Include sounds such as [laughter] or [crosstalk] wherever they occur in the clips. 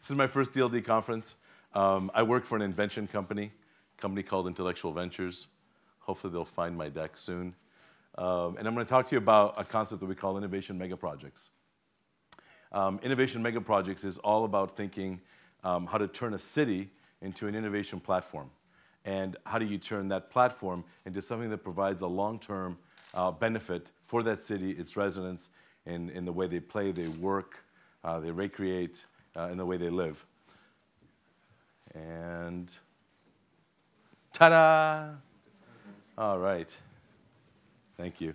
This is my first DLD conference. Um, I work for an invention company, company called Intellectual Ventures. Hopefully they'll find my deck soon. Um, and I'm going to talk to you about a concept that we call innovation megaprojects. Um, innovation megaprojects is all about thinking um, how to turn a city into an innovation platform. And how do you turn that platform into something that provides a long-term uh, benefit for that city, its residents, in, in the way they play, they work, uh, they recreate, uh, in the way they live. And ta-da! All right. Thank you.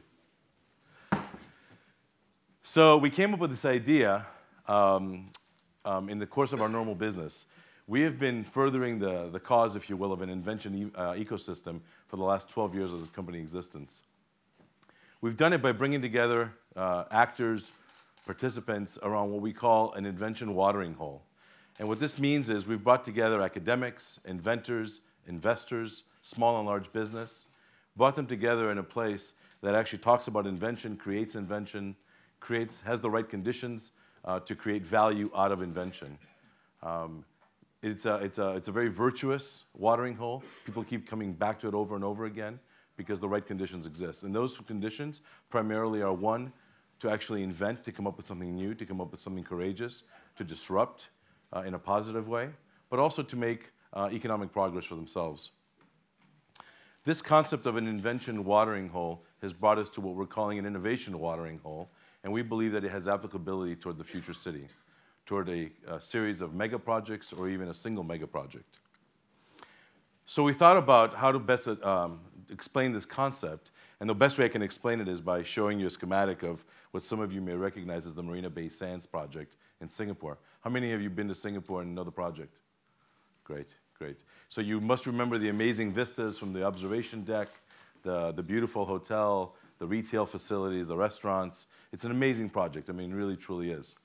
So we came up with this idea um, um, in the course of our normal business. We have been furthering the, the cause, if you will, of an invention uh, ecosystem for the last 12 years of this company existence. We've done it by bringing together uh, actors, participants around what we call an invention watering hole. And what this means is we've brought together academics, inventors, investors, small and large business, brought them together in a place that actually talks about invention, creates invention, creates, has the right conditions uh, to create value out of invention. Um, it's, a, it's, a, it's a very virtuous watering hole. People keep coming back to it over and over again because the right conditions exist. And those conditions primarily are one, to actually invent, to come up with something new, to come up with something courageous, to disrupt uh, in a positive way, but also to make uh, economic progress for themselves. This concept of an invention watering hole has brought us to what we're calling an innovation watering hole, and we believe that it has applicability toward the future city, toward a, a series of mega projects or even a single mega project. So we thought about how to best um, explain this concept, and the best way I can explain it is by showing you a schematic of what some of you may recognize as the Marina Bay Sands project in Singapore. How many of you been to Singapore and know the project? Great, great. So you must remember the amazing vistas from the observation deck, the, the beautiful hotel, the retail facilities, the restaurants. It's an amazing project. I mean, really, truly is.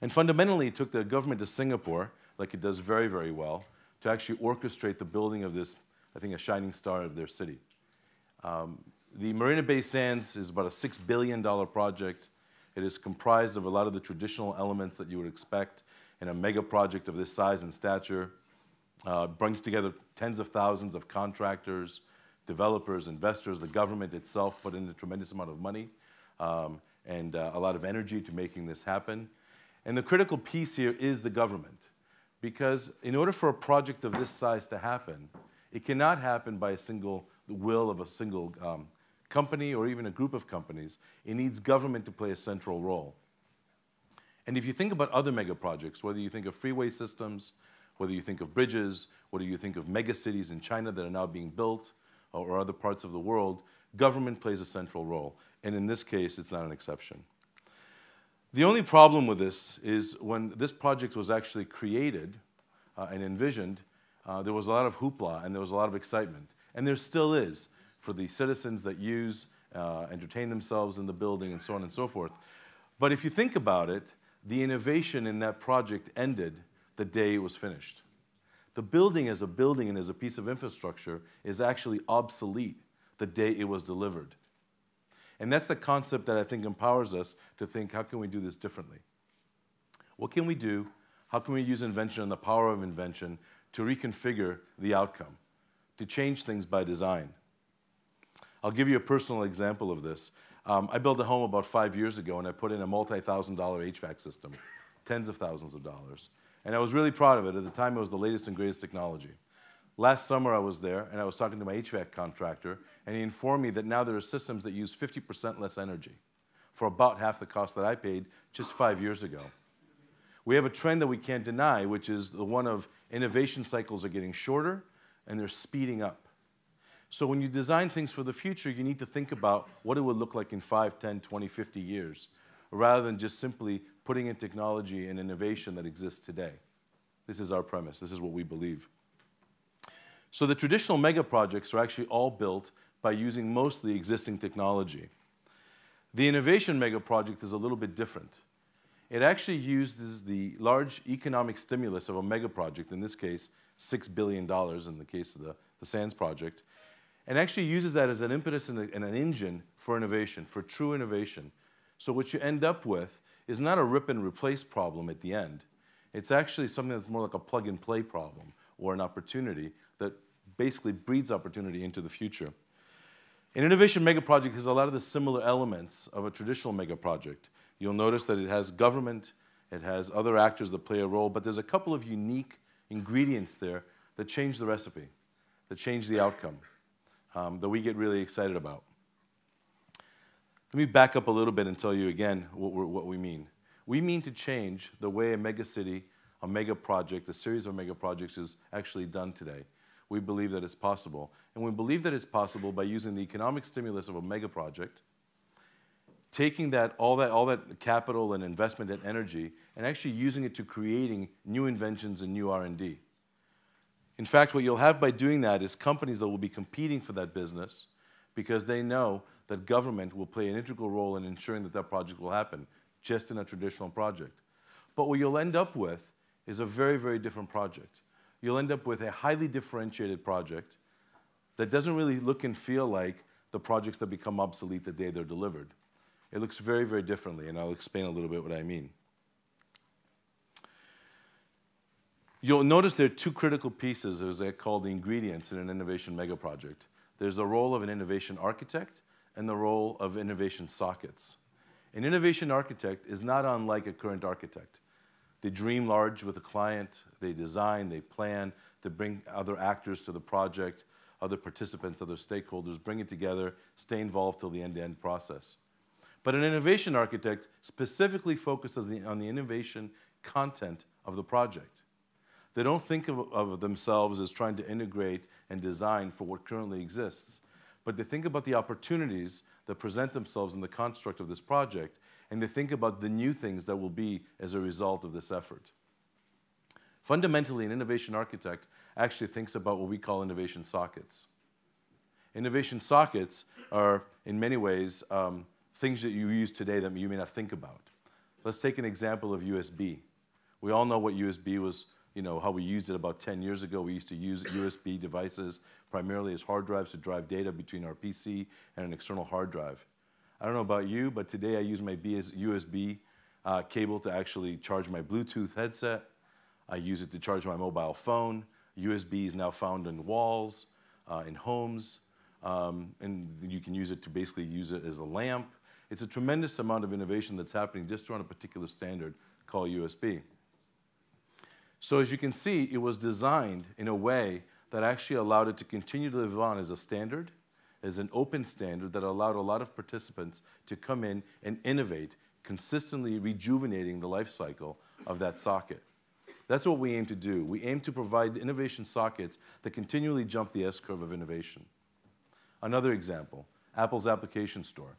And fundamentally, it took the government of Singapore, like it does very, very well, to actually orchestrate the building of this, I think, a shining star of their city. Um, the Marina Bay Sands is about a $6 billion project. It is comprised of a lot of the traditional elements that you would expect in a mega project of this size and stature. Uh, brings together tens of thousands of contractors, developers, investors, the government itself put in a tremendous amount of money um, and uh, a lot of energy to making this happen. And the critical piece here is the government. Because in order for a project of this size to happen, it cannot happen by a single will of a single um, company or even a group of companies. It needs government to play a central role. And if you think about other mega projects, whether you think of freeway systems, whether you think of bridges, whether you think of mega cities in China that are now being built, or other parts of the world, government plays a central role. And in this case, it's not an exception. The only problem with this is when this project was actually created uh, and envisioned, uh, there was a lot of hoopla and there was a lot of excitement. And there still is for the citizens that use, uh, entertain themselves in the building and so on and so forth. But if you think about it, the innovation in that project ended the day it was finished. The building as a building and as a piece of infrastructure is actually obsolete the day it was delivered. And that's the concept that I think empowers us to think how can we do this differently? What can we do? How can we use invention and the power of invention to reconfigure the outcome, to change things by design? I'll give you a personal example of this. Um, I built a home about five years ago and I put in a multi thousand dollar HVAC system, tens of thousands of dollars. And I was really proud of it. At the time, it was the latest and greatest technology. Last summer, I was there and I was talking to my HVAC contractor, and he informed me that now there are systems that use 50% less energy for about half the cost that I paid just five years ago. We have a trend that we can't deny, which is the one of innovation cycles are getting shorter and they're speeding up. So when you design things for the future, you need to think about what it would look like in 5, 10, 20, 50 years, rather than just simply putting in technology and innovation that exists today. This is our premise. This is what we believe. So the traditional mega projects are actually all built by using mostly existing technology. The innovation mega project is a little bit different. It actually uses the large economic stimulus of a mega project, in this case, $6 billion in the case of the, the Sands project, and actually uses that as an impetus and, a, and an engine for innovation, for true innovation. So what you end up with is not a rip and replace problem at the end. It's actually something that's more like a plug and play problem or an opportunity that basically breeds opportunity into the future. An innovation mega project has a lot of the similar elements of a traditional mega project. You'll notice that it has government, it has other actors that play a role, but there's a couple of unique ingredients there that change the recipe, that change the outcome, um, that we get really excited about. Let me back up a little bit and tell you again what, what we mean. We mean to change the way a mega city, a mega project, a series of mega projects is actually done today. We believe that it's possible. And we believe that it's possible by using the economic stimulus of a mega project, taking that all that all that capital and investment and energy and actually using it to creating new inventions and new R&D. In fact, what you'll have by doing that is companies that will be competing for that business because they know that government will play an integral role in ensuring that that project will happen, just in a traditional project. But what you'll end up with is a very, very different project. You'll end up with a highly differentiated project that doesn't really look and feel like the projects that become obsolete the day they're delivered. It looks very, very differently, and I'll explain a little bit what I mean. You'll notice there are two critical pieces, as I called the ingredients in an innovation mega project. There's the role of an innovation architect and the role of innovation sockets. An innovation architect is not unlike a current architect. They dream large with a client, they design, they plan, they bring other actors to the project, other participants, other stakeholders, bring it together, stay involved till the end-to-end process. But an innovation architect specifically focuses on the innovation content of the project. They don't think of, of, themselves as trying to integrate and design for what currently exists, but they think about the opportunities that present themselves in the construct of this project, and they think about the new things that will be as a result of this effort. Fundamentally, an innovation architect actually thinks about what we call innovation sockets. Innovation sockets are, in many ways, um, things that you use today that you may not think about. Let's take an example of USB. We all know what USB was you know, how we used it about 10 years ago. We used to use USB devices primarily as hard drives to drive data between our PC and an external hard drive. I don't know about you, but today I use my USB uh, cable to actually charge my Bluetooth headset. I use it to charge my mobile phone. USB is now found in walls, uh, in homes, um, and you can use it to basically use it as a lamp. It's a tremendous amount of innovation that's happening just around a particular standard called USB. So as you can see, it was designed in a way that actually allowed it to continue to live on as a standard, as an open standard that allowed a lot of participants to come in and innovate, consistently rejuvenating the life cycle of that socket. That's what we aim to do. We aim to provide innovation sockets that continually jump the S-curve of innovation. Another example, Apple's application store.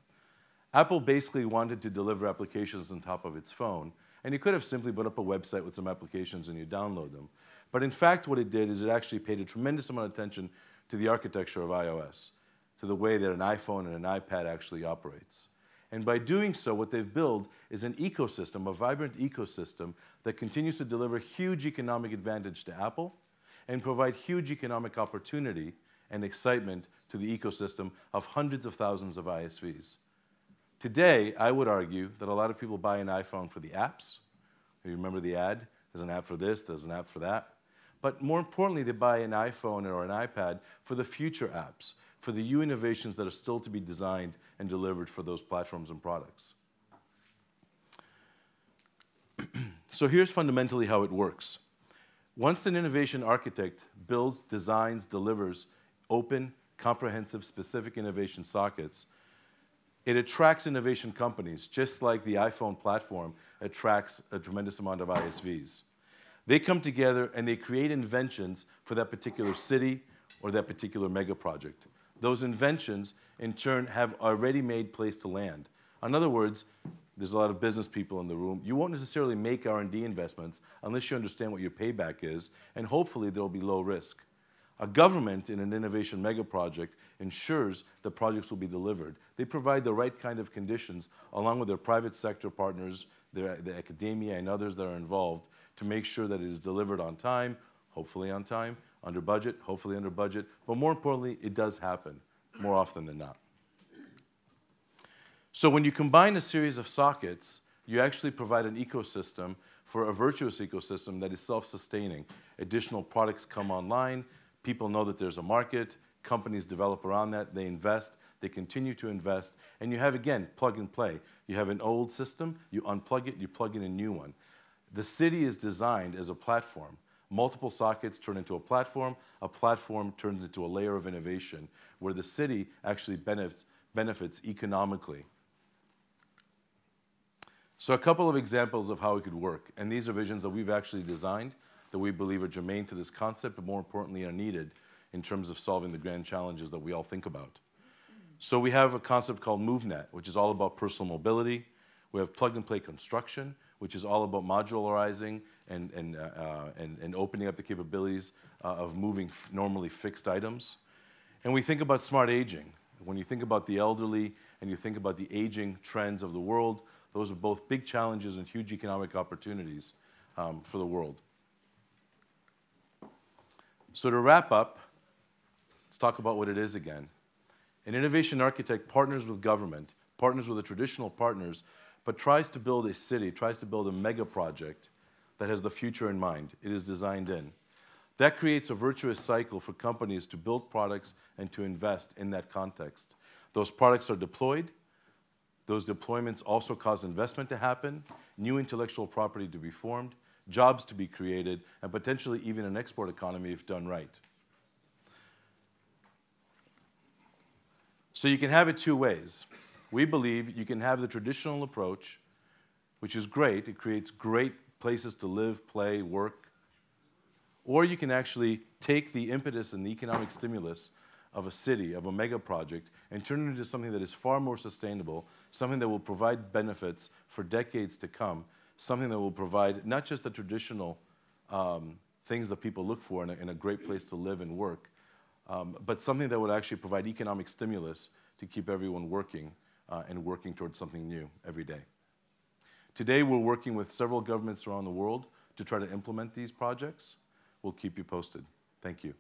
Apple basically wanted to deliver applications on top of its phone, and you could have simply put up a website with some applications and you download them. But in fact, what it did is it actually paid a tremendous amount of attention to the architecture of iOS, to the way that an iPhone and an iPad actually operates. And by doing so, what they've built is an ecosystem, a vibrant ecosystem that continues to deliver huge economic advantage to Apple and provide huge economic opportunity and excitement to the ecosystem of hundreds of thousands of ISVs. Today, I would argue that a lot of people buy an iPhone for the apps. You remember the ad? There's an app for this, there's an app for that. But more importantly, they buy an iPhone or an iPad for the future apps, for the new innovations that are still to be designed and delivered for those platforms and products. [clears throat] so here's fundamentally how it works. Once an innovation architect builds, designs, delivers open, comprehensive, specific innovation sockets, it attracts innovation companies, just like the iPhone platform attracts a tremendous amount of ISVs. They come together and they create inventions for that particular city or that particular mega project. Those inventions, in turn, have already made place to land. In other words, there's a lot of business people in the room. You won't necessarily make R&D investments unless you understand what your payback is, and hopefully there'll be low risk. A government in an innovation mega project ensures that projects will be delivered. They provide the right kind of conditions along with their private sector partners, their, the academia and others that are involved to make sure that it is delivered on time, hopefully on time, under budget, hopefully under budget, but more importantly, it does happen more often than not. So when you combine a series of sockets, you actually provide an ecosystem for a virtuous ecosystem that is self-sustaining. Additional products come online, people know that there's a market, companies develop around that, they invest, they continue to invest, and you have, again, plug and play. You have an old system, you unplug it, you plug in a new one. The city is designed as a platform. Multiple sockets turn into a platform, a platform turns into a layer of innovation where the city actually benefits, benefits economically. So a couple of examples of how it could work, and these are visions that we've actually designed that we believe are germane to this concept, but more importantly are needed in terms of solving the grand challenges that we all think about. So we have a concept called MoveNet, which is all about personal mobility. We have plug and play construction, which is all about modularizing and, and, uh, uh and, and, opening up the capabilities uh, of moving normally fixed items. And we think about smart aging. When you think about the elderly and you think about the aging trends of the world, those are both big challenges and huge economic opportunities um, for the world. So to wrap up, let's talk about what it is again. An innovation architect partners with government, partners with the traditional partners, but tries to build a city, tries to build a mega project that has the future in mind. It is designed in. That creates a virtuous cycle for companies to build products and to invest in that context. Those products are deployed, those deployments also cause investment to happen, new intellectual property to be formed, jobs to be created, and potentially even an export economy if done right. So you can have it two ways. We believe you can have the traditional approach, which is great. It creates great places to live, play, work. Or you can actually take the impetus and the economic stimulus of a city, of a mega project, and turn it into something that is far more sustainable, something that will provide benefits for decades to come, something that will provide not just the traditional um, things that people look for in a, in a, great place to live and work, um, but something that would actually provide economic stimulus to keep everyone working uh, and working towards something new every day. Today, we're working with several governments around the world to try to implement these projects. We'll keep you posted. Thank you.